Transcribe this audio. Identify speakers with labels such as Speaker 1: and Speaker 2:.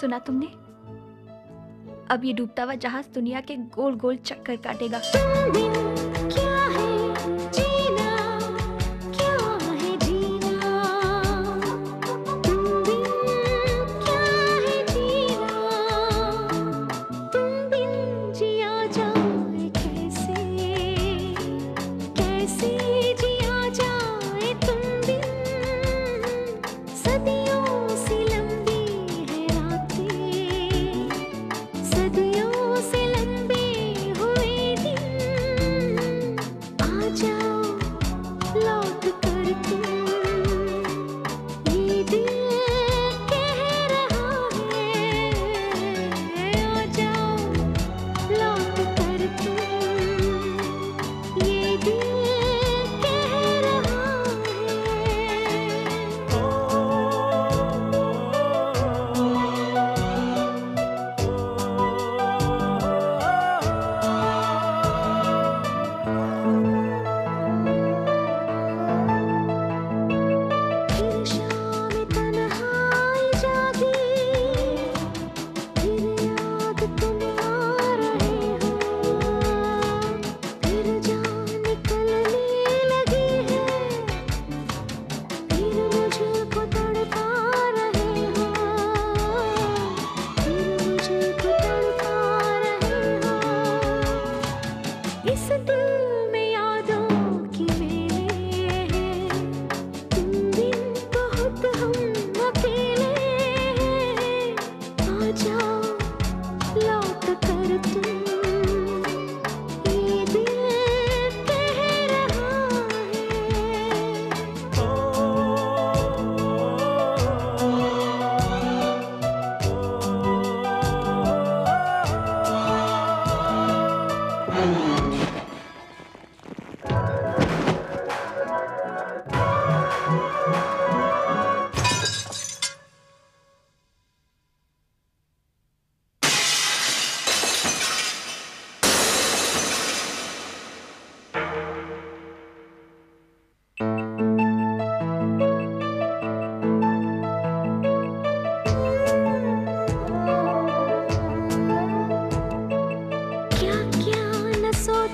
Speaker 1: सुना तुमने? अब ये डूबता हुआ जहाज़ दुनिया के गोल गोल चक्कर काटेगा।